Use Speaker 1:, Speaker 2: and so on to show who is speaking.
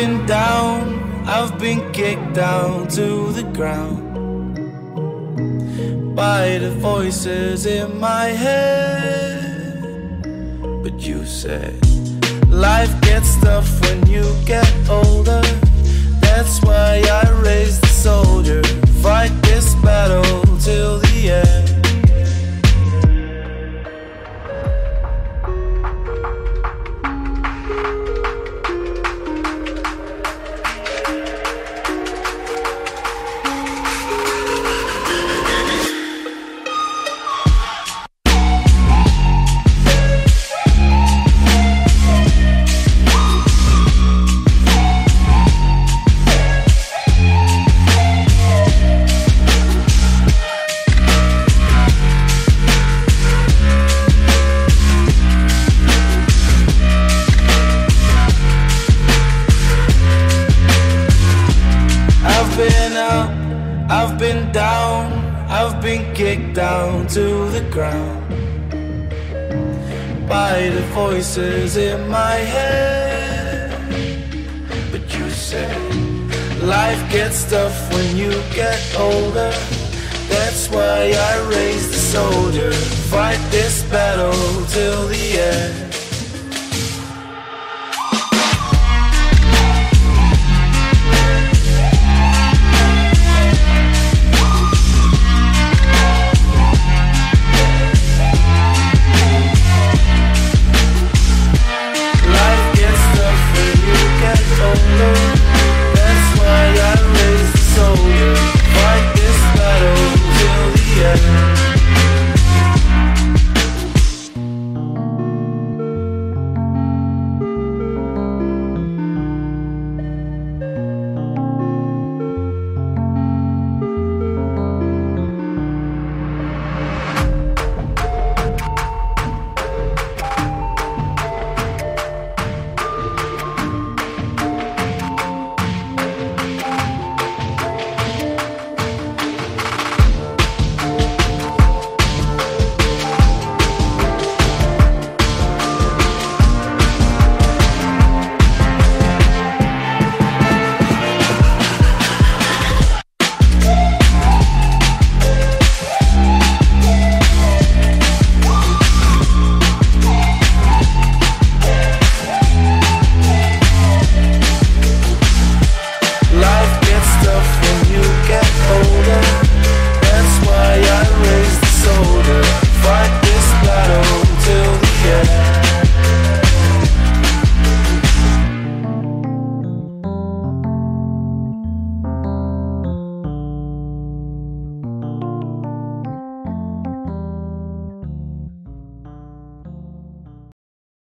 Speaker 1: been down, I've been kicked down to the ground by the voices in my head. But you said life gets tough when you get older. I've been down, I've been kicked down to the ground by the voices in my head. But you said life gets tough when you get older. That's why I raised the soldier, fight this battle till the end.